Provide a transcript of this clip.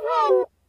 Seven.